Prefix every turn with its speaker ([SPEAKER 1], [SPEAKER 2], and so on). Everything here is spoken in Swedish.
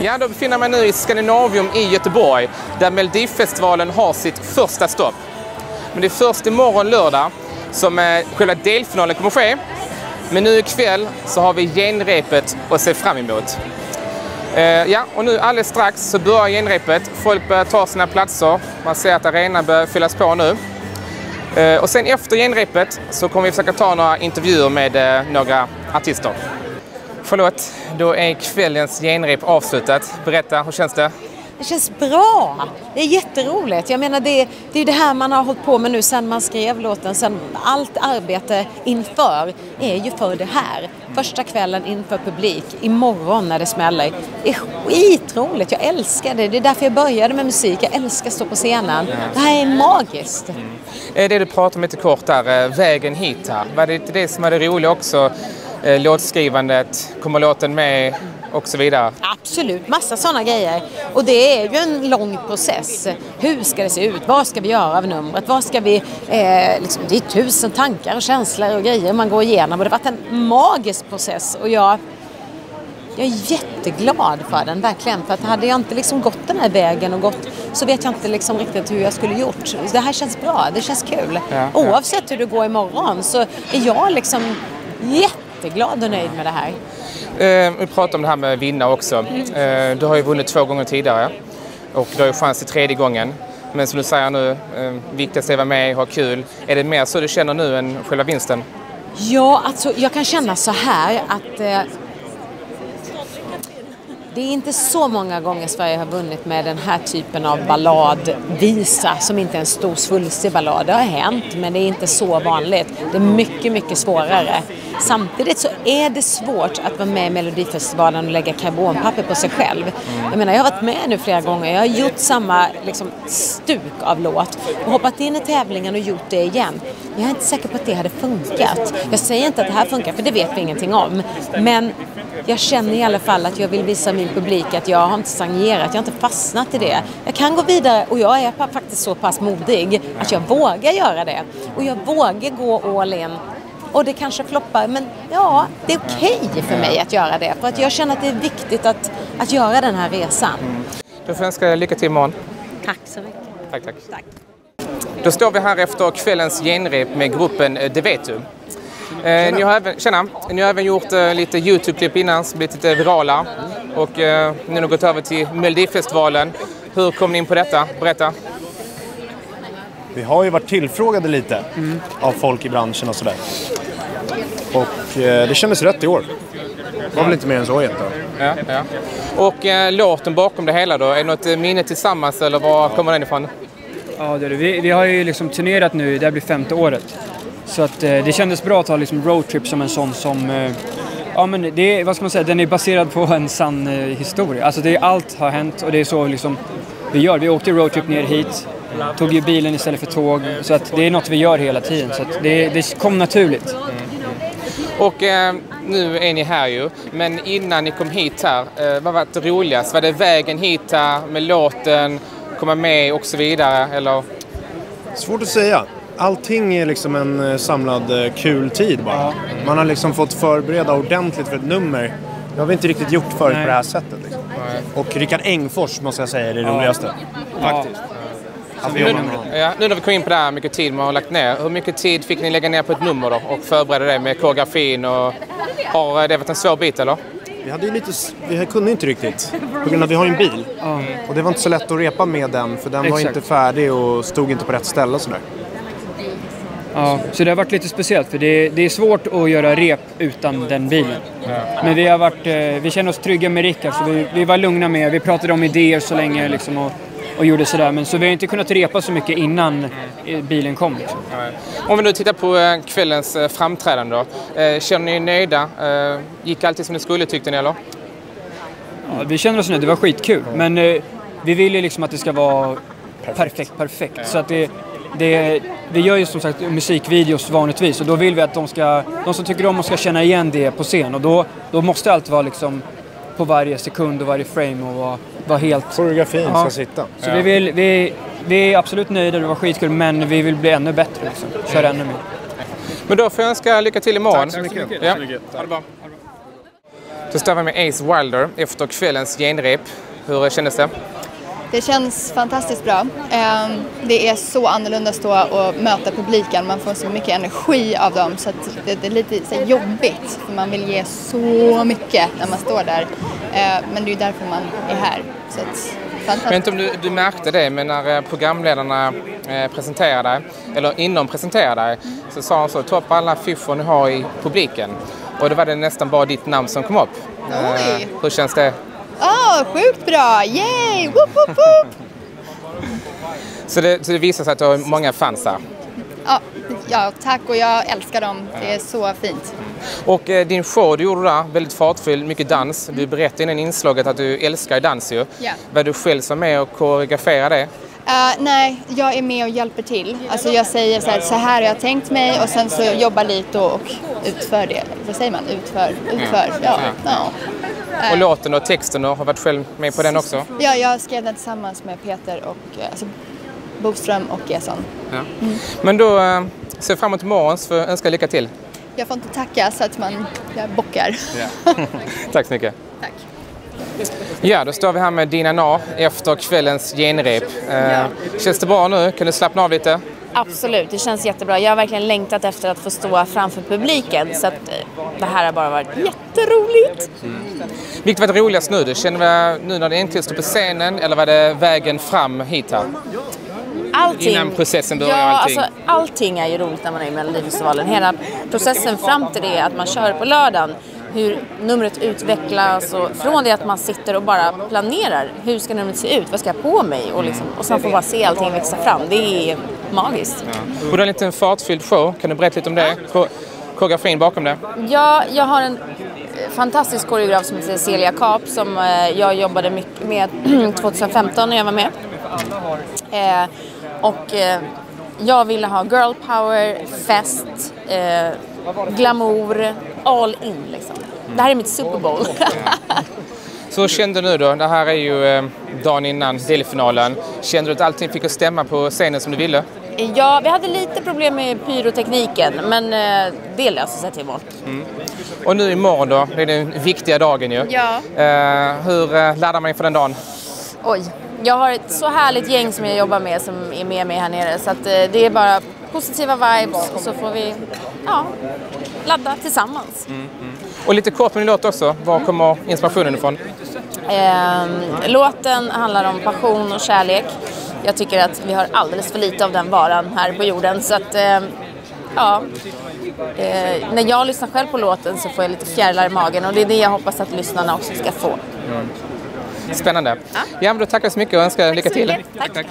[SPEAKER 1] Ja, då befinner jag mig nu i Skandinavium i Göteborg där Melodifestivalen har sitt första stopp. Men det är först imorgon lördag som eh, själva delfinalen kommer ske. Men nu ikväll så har vi genrepet att se fram emot. Eh, ja, och nu alldeles strax så börjar genrepet. Folk börjar ta sina platser. Man ser att arenan börjar fyllas på nu. Eh, och sen efter genrepet så kommer vi försöka ta några intervjuer med eh, några artister. Förlåt, då är kvällens genrep avslutat. Berätta, hur känns det?
[SPEAKER 2] Det känns bra. Det är jätteroligt. Jag menar det, det är det här man har hållit på med nu sen man skrev låten. Sen allt arbete inför är ju för det här. Första kvällen inför publik, imorgon när det smäller. Det är skitroligt. Jag älskar det. Det är därför jag började med musik. Jag älskar att stå på scenen. Det här är magiskt.
[SPEAKER 1] Eh, Det du pratade om lite kort där, eh, vägen hit här. Var det inte det som var det roliga också? Eh, Låtskrivandet, kommer låten med och så vidare?
[SPEAKER 2] Absolut, massa sådana grejer. Och det är ju en lång process. Hur ska det se ut? Vad ska vi göra av numret? Vad ska vi... Eh, liksom, det är tusen tankar och känslor och grejer man går igenom. Och det har varit en magisk process. Och jag, jag är jätteglad för den, verkligen. För att hade jag inte liksom gått den här vägen och gått så vet jag inte liksom riktigt hur jag skulle gjort. Det här känns bra, det känns kul.
[SPEAKER 1] Ja, ja.
[SPEAKER 2] Oavsett hur det går imorgon så är jag liksom jätteglad och nöjd med det här.
[SPEAKER 1] Eh, vi pratade om det här med att vinna också. Eh, du har ju vunnit två gånger tidigare och du har ju chans till tredje gången. Men som du säger nu, eh, viktigast är att vara med och ha kul. Är det mer så du känner nu än själva vinsten?
[SPEAKER 2] Ja, alltså jag kan känna så här att eh, det är inte så många gånger Sverige har vunnit med den här typen av balladvisa som inte är en stor svulstig ballad. Det har hänt men det är inte så vanligt. Det är mycket, mycket svårare. Samtidigt så är det svårt att vara med i Melodifestivalen och lägga karbonpapper på sig själv. Jag menar, jag har varit med nu flera gånger. Jag har gjort samma liksom, stuk av låt och hoppat in i tävlingen och gjort det igen. Jag är inte säker på att det hade funkat. Jag säger inte att det här funkar för det vet vi ingenting om. Men jag känner i alla fall att jag vill visa min publik att jag har inte stagnerat, jag har inte fastnat i det. Jag kan gå vidare och jag är faktiskt så pass modig att jag vågar göra det. Och jag vågar gå all in. Och det kanske floppar, men ja, det är okej för mig att göra det. För att jag känner att det är viktigt att, att göra den här resan.
[SPEAKER 1] Då får jag önska lycka till imorgon.
[SPEAKER 2] Tack så mycket.
[SPEAKER 1] Tack, tack.
[SPEAKER 2] Tack.
[SPEAKER 1] Då står vi här efter kvällens genrep med gruppen eh, Det vet du. Eh, ni, har även, tjena. ni har även gjort eh, lite Youtube-klipp innan som blivit lite virala. Och eh, ni har gått över till Melodifestivalen. Hur kom ni in på detta? Berätta.
[SPEAKER 3] Vi har ju varit tillfrågade lite av folk i branschen och sådär. Och eh, det kändes rätt i år. Det var väl inte mer än så egentligen.
[SPEAKER 1] Ja, ja. Och eh, låten bakom det hela då? Är det något minne tillsammans eller var kommer den ifrån?
[SPEAKER 4] Ja, det är det. Vi, vi har ju liksom turnerat nu, det här blir femte året. Så att eh, det kändes bra att ha liksom roadtrip som en sån som... Eh, ja men det är, vad ska man säga, den är baserad på en sann eh, historia. Alltså det är, allt har hänt och det är så liksom vi gör. Vi åkte roadtrip ner hit, tog ju bilen istället för tåg. Så att det är något vi gör hela tiden. Så att det, det kom naturligt. Mm.
[SPEAKER 1] Och eh, nu är ni här ju, men innan ni kom hit här, eh, vad var det roligast? Var det vägen hit här med låten, komma med och så vidare? Eller?
[SPEAKER 3] Svårt att säga. Allting är liksom en eh, samlad eh, kul tid bara. Man har liksom fått förbereda ordentligt för ett nummer. Det har vi inte riktigt gjort förut
[SPEAKER 4] Nej.
[SPEAKER 3] på det här sättet. Liksom. Och Rickard Engfors måste jag säga är det roligaste. Faktiskt. Vi
[SPEAKER 1] Nu, ja, nu när vi kom in på det här, mycket tid man har lagt ner. Hur mycket tid fick ni lägga ner på ett nummer då och förbereda det med koreografin? Och, har eh, det varit en svår bit eller?
[SPEAKER 3] Vi, hade ju lite, vi kunde inte riktigt. På grund av att vi har ju en bil. Och det var inte så lätt att repa med den för den var
[SPEAKER 4] Exakt.
[SPEAKER 3] inte färdig och stod inte på rätt ställe och sådär.
[SPEAKER 4] Ja, så det har varit lite speciellt för det, det är svårt att göra rep utan den bilen. Men vi har varit, eh, vi känner oss trygga med Rickard så vi, vi var lugna med, vi pratade om idéer så länge liksom och, och gjorde sådär. Men så vi har inte kunnat repa så mycket innan eh, bilen kom. Liksom.
[SPEAKER 1] Om vi nu tittar på eh, kvällens eh, framträdande då. Känner ni er nöjda? Gick alltid som det skulle tyckte ni eller?
[SPEAKER 4] Ja, vi känner oss nöjda, det var skitkul. Men vi vill ju liksom att det ska vara perfekt, perfekt. Så att det, det, vi gör ju som sagt musikvideos vanligtvis och då vill vi att de, ska, de som tycker om oss ska känna igen det på scen. Och då, då måste allt vara liksom på varje sekund och varje frame och vara, vara helt...
[SPEAKER 3] Koreografin
[SPEAKER 4] Ja.
[SPEAKER 3] ska sitta.
[SPEAKER 4] Så vi, vill, vi, vi är absolut nöjda, det var skitkul, men vi vill bli ännu bättre. Liksom. Köra ännu mer.
[SPEAKER 1] Men då får jag önska lycka till imorgon.
[SPEAKER 3] Tack så mycket.
[SPEAKER 1] Ja. Ha det bra. Så står vi med Ace Wilder efter kvällens genrep. Hur kändes det?
[SPEAKER 5] Det känns fantastiskt bra. Ehm, Det är så annorlunda att stå och möta publiken. Man får så mycket energi av dem så det är lite så jobbigt. För man vill ge så mycket när man står där. Ehm, Men det är ju därför man är här. Så att,
[SPEAKER 1] Jag vet
[SPEAKER 5] fantastiskt.
[SPEAKER 1] inte om du, du märkte det, men när eh, programledarna eh, presenterade eller innan de presenterade så sa de så toppa alla affischer ni har i publiken. Och då var det nästan bara ditt namn som kom upp. Eh,
[SPEAKER 5] Oj.
[SPEAKER 1] hur känns det?
[SPEAKER 5] Sjukt bra! Yay! Woop, woop, woop!
[SPEAKER 1] Så det, så det visar sig att du har många fans här.
[SPEAKER 5] Ja, ja, tack och jag älskar dem. Det är så fint.
[SPEAKER 1] Och eh, din show du gjorde där, väldigt fartfylld, mycket dans. Du berättade innan inslaget att du älskar dans ju.
[SPEAKER 5] Ja.
[SPEAKER 1] Var du själv som med och koreograferade det?
[SPEAKER 5] Eh, nej, jag är med och hjälper till. Alltså jag säger så här, så här har jag tänkt mig och sen så jobbar lite och, och utför det. Vad säger man? Utför? Utför? Ja. ja.
[SPEAKER 1] Och låten och texten då, har varit själv med på den också?
[SPEAKER 5] Ja, jag skrev den tillsammans med Peter och eh, alltså, Boström och Gesson.
[SPEAKER 1] Ja. Men då eh, ser jag fram emot imorgon så får jag önska lycka till.
[SPEAKER 5] Jag får inte tacka så att man jag bockar.
[SPEAKER 1] Tack så mycket.
[SPEAKER 5] Tack.
[SPEAKER 1] Ja, då står vi här med Dina Na efter kvällens genrep. Eh, känns det bra nu? Kan du slappna av lite?
[SPEAKER 6] Absolut, det känns jättebra. Jag har verkligen längtat efter att få stå framför publiken så att eh, det här har bara varit jätteroligt.
[SPEAKER 1] Vilket var det roligast nu? Du känner du nu när det äntligen står på scenen eller var det vägen fram hit här?
[SPEAKER 6] Allting,
[SPEAKER 1] Innan processen börjar
[SPEAKER 6] ja,
[SPEAKER 1] allting.
[SPEAKER 6] Alltså, allting är ju roligt när man är i Melodifestivalen. Hela processen fram till det, att man kör på lördagen, hur numret utvecklas och från det att man sitter och bara planerar, hur ska numret se ut, vad ska jag på mig och, liksom, och sen få bara se allting växa fram. Det är magiskt.
[SPEAKER 1] Och du har en liten fartfylld show. Kan du berätta lite om det? Ko- Koreografin bakom det?
[SPEAKER 6] Ja, jag har en eh, fantastisk koreograf som heter Celia Kap som eh, jag jobbade mycket med 2015 när jag var med. Eh, och eh, jag ville ha girl power, fest, eh, glamour, all in liksom. Det här är mitt Super Bowl.
[SPEAKER 1] Så hur kände du nu då? Det här är ju eh, dagen innan delfinalen. Kände du att allting fick att stämma på scenen som du ville?
[SPEAKER 6] ja, vi hade lite problem med pyrotekniken men eh, det löser sig till imorgon.
[SPEAKER 1] Och nu imorgon då, det är den viktiga dagen ju.
[SPEAKER 6] Ja.
[SPEAKER 1] Eh, hur laddar man inför den dagen?
[SPEAKER 6] Oj, jag har ett så härligt gäng som jag jobbar med som är med mig här nere så att det är bara positiva vibes och så får vi ja, ladda tillsammans.
[SPEAKER 1] Och lite kort med din låt också. Var kommer inspirationen ifrån?
[SPEAKER 6] Ehm, låten handlar om passion och kärlek. Jag tycker att vi har alldeles för lite av den varan här på jorden så att ehm, ja. Eh, när jag lyssnar själv på låten så får jag lite fjärilar i magen och det är det jag hoppas att lyssnarna också ska få.
[SPEAKER 1] Spännande. Ja, men då tackar jag så mycket och önskar lycka till.
[SPEAKER 6] mycket. Tack.